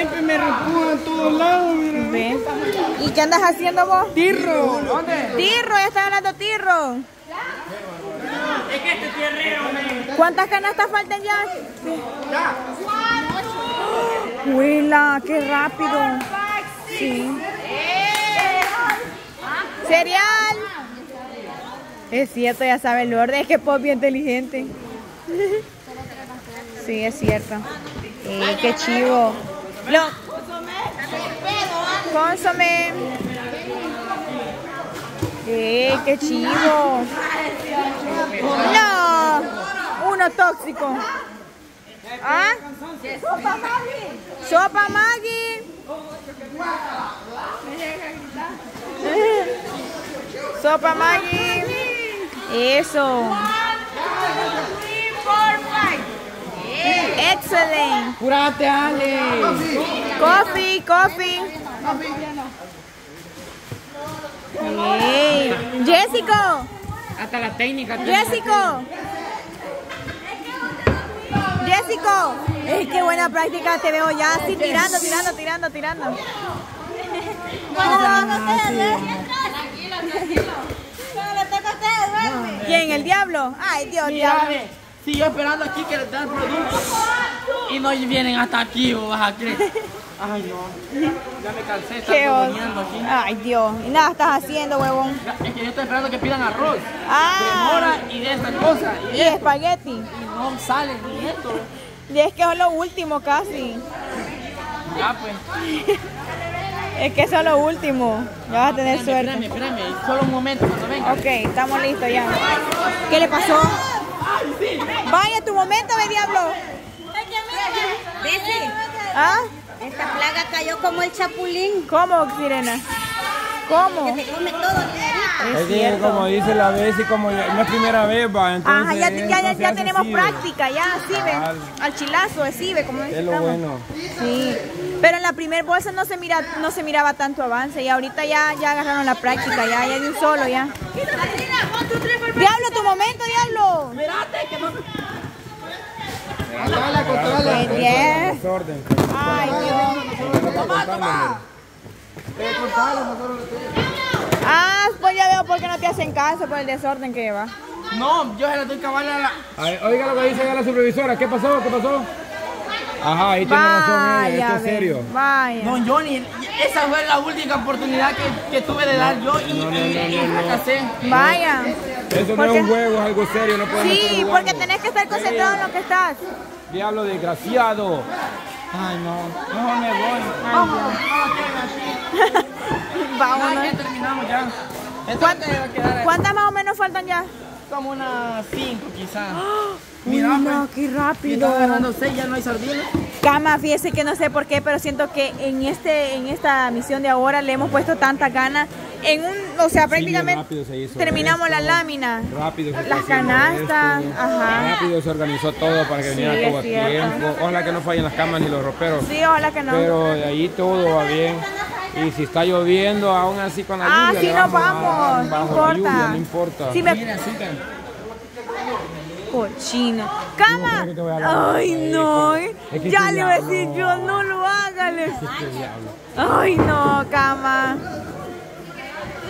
siempre me repujan a todos lados, mira. ¿Y qué andas haciendo vos? Tirro. Tirro, ya está hablando tirro. Es que este tierrero, me... ¿Cuántas canastas faltan ya? Huela, qué rápido. Sí. Cereal. Es cierto, ya sabe el orden. Es que Pop es inteligente. Sí, es cierto. Eh, qué chivo. Lo... Consome. Eh, qué chivo. No, uno tóxico. ¿Ah? Sopa Maggi. Sopa Maggi. Eso. Excelente. Curate, Ale. Coffee, coffee. Hey. Jessico. Hasta la técnica. Jessico. Jessico. Es que buena práctica te veo ya así tirando, tirando, tirando, tirando. ¿Quién? ¿El diablo? Ay, Dios, diablo. Sí, yo esperando aquí que les den producto. Y no vienen hasta aquí, vos vas a creer. Ay, no. Ya me cansé de estar aquí. Ay, Dios. Y nada estás haciendo, huevón. Es que yo estoy esperando que pidan arroz. De Ah, mora y de esta cosa. Y, y espagueti. y no sale ni esto. Y es que es lo último casi. Ya pues. Es que eso es lo último. Ya vas a tener Espérame, suerte. espérame, espérame. Solo un momento cuando venga. Ok, estamos listos ya. ¿Qué le pasó? Vaya tu momento, ve diablo. ¿Ah? esta plaga cayó como el chapulín. ¿Cómo, Sirena? ¿Cómo? Que se come todo. Es Es que como dice la vez y como no es primera vez, va, entonces Ajá, ya, ya, ya, entonces ya se tenemos práctica, ya, sí, ve. Cabal. Al chilazo, es sí, ve, como Es lo estamos. bueno. Sí, pero en la primer bolsa no se mira, no se miraba tanto avance y ahorita ya, ya agarraron la práctica, ya, ya de un solo, ya. Diablo, tu momento, diablo. Contrala, Qué bien. Desorden. Ay, Dios. Ah, pues ya veo por qué no te hacen caso por el desorden que lleva. No, yo se la doy cabal a la. Ay, Oiga lo que dice ya la supervisora. ¿Qué pasó? ¿Qué pasó? Ajá, ahí tiene razón ella. Esto es serio. Vaya. Don Johnny, esa fue la última oportunidad que, que tuve de dar yo y, no, no, y- no, y no, no. fracasé. Vaya. Eso no es un juego, es algo serio. No estar Sí, porque tenés que estar concentrado en lo que estás. Diablo desgraciado. Ay, no, mejor me voy. Vámonos. Vámonos. Ya terminamos ya. ¿Cuántas, más o menos faltan ya? como unas 5 quizás. Mira, no, pues, qué rápido. están agarrando 6, ya no hay sardinas. Cama, fíjese que no sé por qué, pero siento que en este en esta misión de ahora le hemos puesto tanta ganas. En un, o sea, prácticamente se terminamos esto. la lámina. Rápido se Las canastas, esto. ajá. Rápido se organizó todo para que Sí, viniera todo a tiempo. Ojalá que no fallen las camas ni los roperos. Sí, ojalá que no. Pero de ahí todo va bien. Y si está lloviendo, aún así con la Ah, lluvia. sí, le nos a- vamos, no importa. lluvia, no importa. Sí, me- Mira, Cochino. Cama. ¿cómo crees que te voy a? Ay, no. eh. Es que ya este le voy a decir yo, no lo. Qué diablo. Ay, no, cama.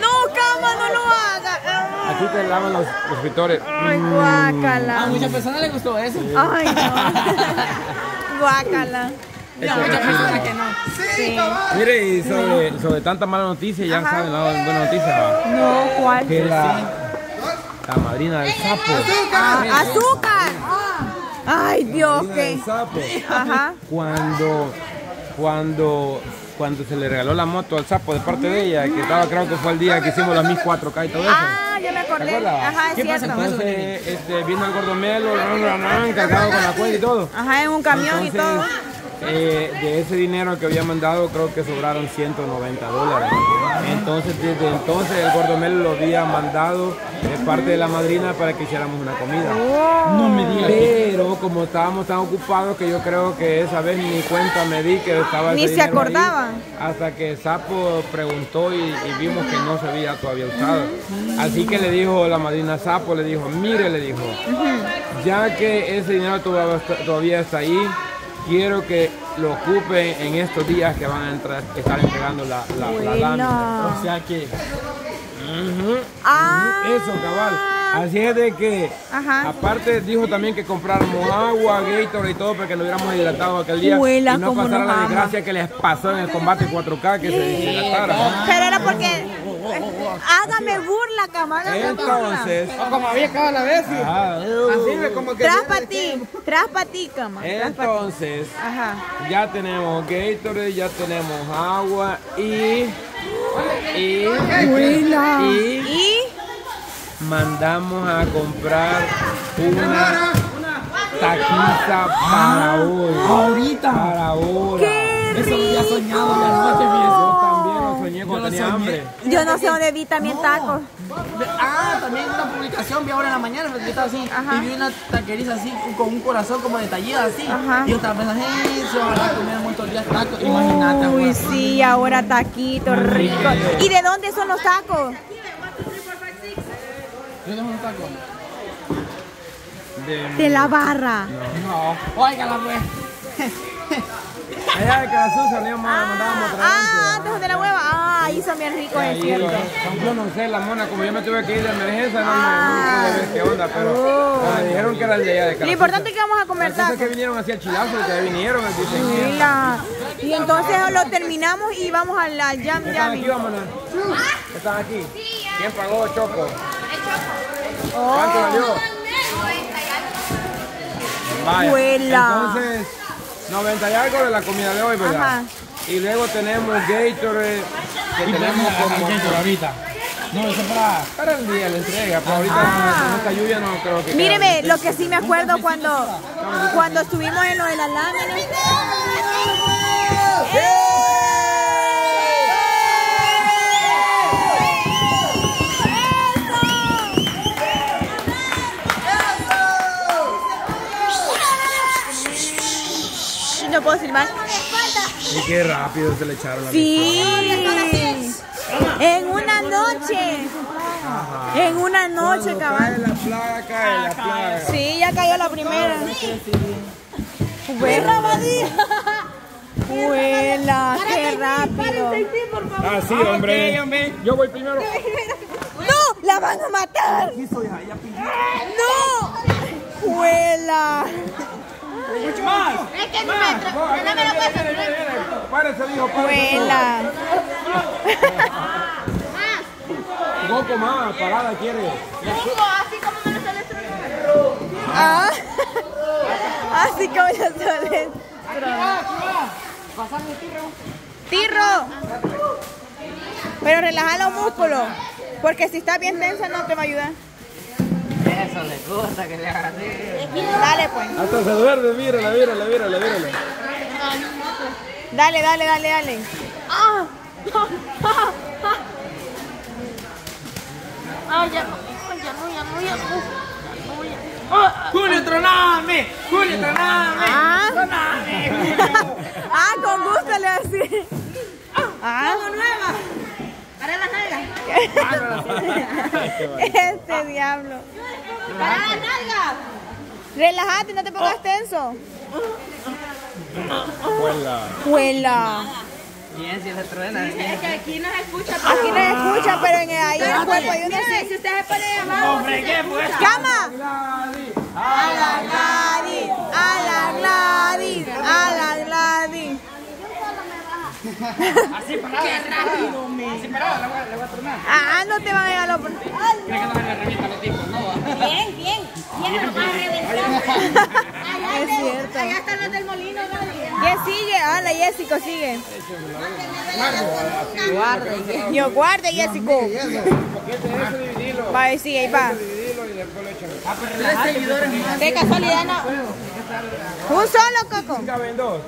No, cama, no lo haga. Aquí te lavan los, los escritores. Ay, A guácala. muchas personas les gustó eso. Ay, no. Guácala. A muchas personas que no. Sí. Mire, y sobre, sobre tanta mala noticia, ya saben la buena noticia. No, ¿cuál? Que la, la madrina del sapo. Ah, azúcar. Ay, Dios, La del sapo. Ajá. Cuando, cuando, cuando se le regaló la moto al sapo de parte de ella, que estaba, creo que fue el día que hicimos las mis 4K y todo eso. Ah, ya me ¿Te acordé. Ajá, es ¿Qué pasa cierto. Entonces este, vino el gordomelo, cargado con la cuenta y todo. Ajá, en un camión y Entonces, todo. Eh, de ese dinero que había mandado, creo que sobraron 190 dólares. Entonces, desde entonces el gordomelo lo había mandado de parte de la madrina para que hiciéramos una comida. No me Pero como estábamos tan ocupados que yo creo que esa vez ni cuenta me di que estaba Ni ese se ahí, acordaba. hasta que Sapo preguntó y, y vimos que no se había todavía usado. Así que le dijo la madrina Sapo, le dijo, mire, le dijo, ya que ese dinero todavía está ahí, quiero que lo ocupen en estos días que van a entrar, estar entregando la, la, la lámina. O sea que. Ah. Eso, cabal. Así es de que, Ajá. aparte dijo también que compráramos agua, Gatorade y todo para que nos hubiéramos hidratado aquel día Huela, y no pasara la ama. desgracia que les pasó en el combate 4K que se deshidratara. Pero era porque. Hágame burla, cama. hágame burla. Entonces, Como había cada la vez. ajá, Así ve como que. Tras para ti. Tras para ti, cama. Entonces Ajá. ya tenemos Gatorade, ya tenemos agua y y, y Y. mandamos a comprar una taquiza para hoy. Ahorita. Para ahora. ¡Qué Eso lo había soñado rico! la noche, Yo también lo soñé cuando Yo lo tenía soñé. hambre. Yo no sé dónde vi también tacos. Ah, también una publicación vi ahora en la mañana, porque yo estaba así, Ajá. y vi una taqueriza así, con un corazón como detallida así. Ajá. Y yo estaba pensando, eh, se van a comer muchos días tacos. Imagínate, Uy, sí, ahora taquitos ricos. ¿Y de dónde son los tacos? Yo tengo un taco. De, De la barra. No, óigala, pues. allá de Carazú salíamos, mandábamos a traer Ah, antes, de la hueva. Ah, ahí son bien ricos, es cierto. lo- yo no sé, la mona, como yo me tuve que ir de emergencia, no, Ah. me, no pude ver qué onda, pero Oh. me dijeron que eran de allá de Lo Carazú. importante es que vamos a comer tacos. que vinieron hacia el chilazo, que vinieron, dicen. Mira. Y entonces lo terminamos y vamos al al Jam ¿Están Yami. aquí, vámonos? ¿Están aquí? ¿Quién pagó Choco? Oh. ¿Cuánto valió? Vaya. Entonces, 90 y algo de la comida de hoy, ¿verdad? Ajá. Y luego tenemos Gatorade, que tenemos como ahorita. No, eso para. para el día la entrega, pero ahorita con esta lluvia no creo que... Míreme, lo que sí me acuerdo cuando, cuando estuvimos en lo de la lámina. No puedo silbar. Y qué rápido se le echaron la Sí. En una noche. En una noche, Cae cabal. la plaga, cae la plaga. Sí, ya cayó la primera. ¡Perra ¡Huela! ¡Qué rápido! Ah, sí, hombre. Yo voy primero. ¡No! ¡La van a matar! ¡No! ¡Huela! Párese, dijo, párese. ¡Huela! Goku más, parada quiere. Ah. Así como ya sale. ¡Tirro! Pero relaja los músculos. Porque si está bien tensa no te va a ayudar. Gusta que le así. Dale pues. Hasta se duerme, mírala, mírala, mírala, mírala. Dale, dale, dale, dale. Ah. Julio, troname. Julio, troname. Ah. Troname. Ah, con gusto le así. Ah. nueva. Para las nalgas. Este diablo. Para las nalgas. Relájate, no te pongas tenso. Huela. Huela. Bien, si le truena. Aquí no se escucha, pero en el, ahí en el cuerpo hay uno así. Si usted se pone llamado. Hombre, ¿qué pues? ¡Cama! A la Gladys, a la Gladys, a la Gladys. Así para. Qué rápido, me. Así le voy a- le voy a tronar. Ah, no te van a llegar los... Creo que no me revientan los tipos, ¿no? Bien, bien. Bien, nos va a reventar. Allá, Es de- cierto. allá están los del molino. Ya sigue, ah, la Jessico sigue. Yo guarde, Jessico. Va, sigue, ahí va. De casualidad no. Un solo, Coco. Caben dos.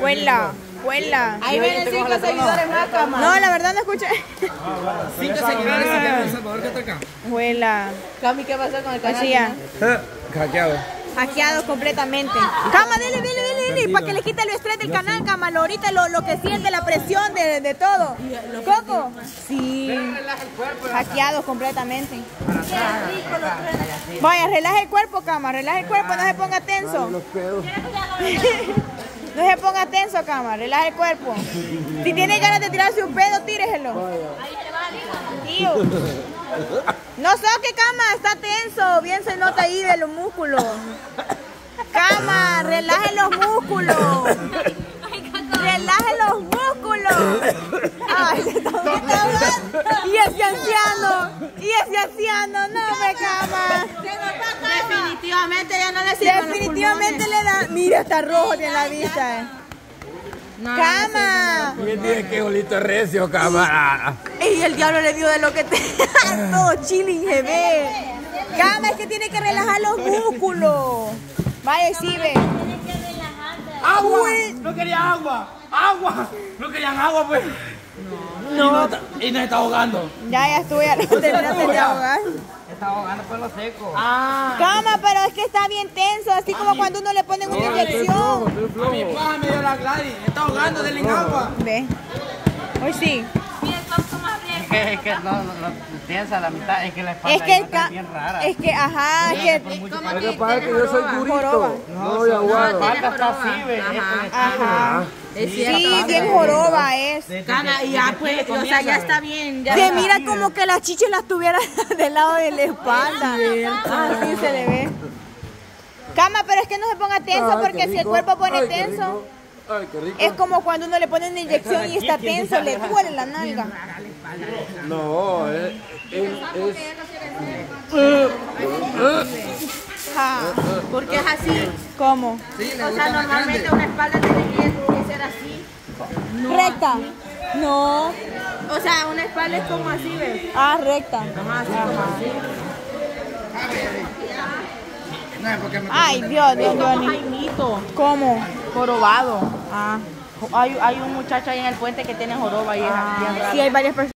Huela, huela. Ahí vienen cinco seguidores más, cama. No, la verdad no escuché. Cinco seguidores en El Salvador que está acá. Huela. Cami, ¿qué pasó con el canal? Eh, Hackeado. Hackeados completamente. Cama, dile, dile, dile, para que le quite el estrés del canal, Camalo. Ahorita lo, lo que siente, la presión de, de todo. ¿Coco? Sí. Hackeados completamente. Vaya, relaje el cuerpo, Cama. Relaje el cuerpo, no se ponga tenso. No se ponga tenso, Cama. Relaje el cuerpo. Si tiene ganas de tirarse un pedo, tíreselo. Tío. No soque, Cama. Está tenso. Bien se nota ahí de los músculos. Cama, relaje los músculos. Relaje los músculos. Ay, Y ese anciano. Y ese anciano. No me cama. Definitivamente ya no le sirven Definitivamente le da. Mira, está rojo de la vista. Cama. ¿Quién dice que Jolito es recio, cámara? Y el diablo le dio de lo que te. Todo chilling ve. Cama, es que tiene que relajar los músculos. Vaya, sí, ve. ¡Agua! No querían agua. ¡Agua! No querían agua, pues. No. Y nos está ahogando. Ya, ya estuve, ya lo terminaste de ahogar. Está ahogando por lo seco. Cama, pero es que está bien tenso, así como cuando uno le ponen una inyección. A mi paja me dio la Gladys. Está ahogando, en agua. Ve. Hoy sí. Es que, es que no, no, no, piensa la mitad, es que la espalda Es que el ca- bien rara. Es que, ajá, es que. Lo que pasa es que yo soy Joroba. durito. No soy aguado. La espalda está así, ve, es Ajá. Es Sí, bien joroba es. Cama, y ya pues, o sea, ya está bien. Ya Se mira como que las chichis las tuviera del lado de la espalda. Así se le ve. Cama, pero es que no se ponga tenso porque si el cuerpo pone tenso. Ay, qué rico. es como cuando uno le pone una inyección y está tenso, le duele la nalga. No, es, es, es- Ja. Porque es así. ¿Cómo? O sea, normalmente una espalda tiene que que ser así. Recta. No. O sea, una espalda es como así, ¿ves? Ah, recta. Ay, Dios, Dios, Dios. ¿Cómo? jorobado. Ah. Hay, hay un muchacho ahí en el puente que tiene joroba y es bien raro. Sí, hay varias personas.